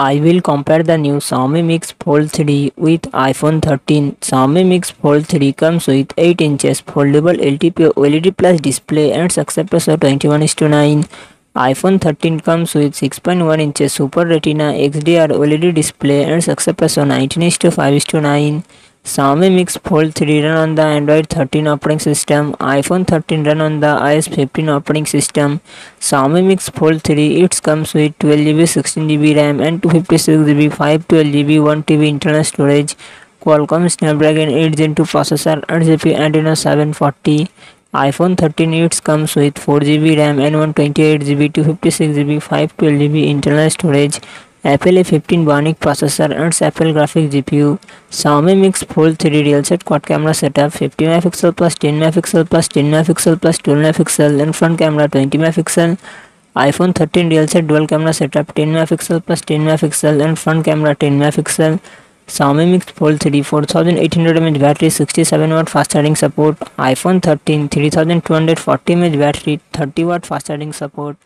I will compare the new Xiaomi Mix Fold 3 with iPhone 13. Xiaomi Mix Fold 3 comes with 8 inches foldable LTPO OLED plus display and success 21 to 9. iPhone 13 comes with 6.1 inches Super Retina XDR OLED display and success ratio 19 to 5 to 9. Xiaomi Mix Fold 3 run on the Android 13 operating system. iPhone 13 run on the iOS 15 operating system. Xiaomi Mix Fold 3 it comes with 12GB 16GB RAM and 256GB 512GB 1TB internal storage. Qualcomm Snapdragon 8 Gen 2 processor 8GB Adreno 740. iPhone 13 it comes with 4GB RAM and 128GB 256GB 512GB internal storage. Apple A15 Bionic processor and Apple graphic GPU. Xiaomi Mix Fold 3 real set quad camera setup 50 megapixel plus 10 megapixel plus 10 megapixel plus 12 megapixel and front camera 20 megapixel. iPhone 13 real set dual camera setup 10 megapixel plus 10 megapixel and front camera 10 megapixel. Xiaomi Mix Fold 3 4800 mAh battery 67 watt fast charging support. iPhone 13 3240 mAh battery 30 watt fast charging support.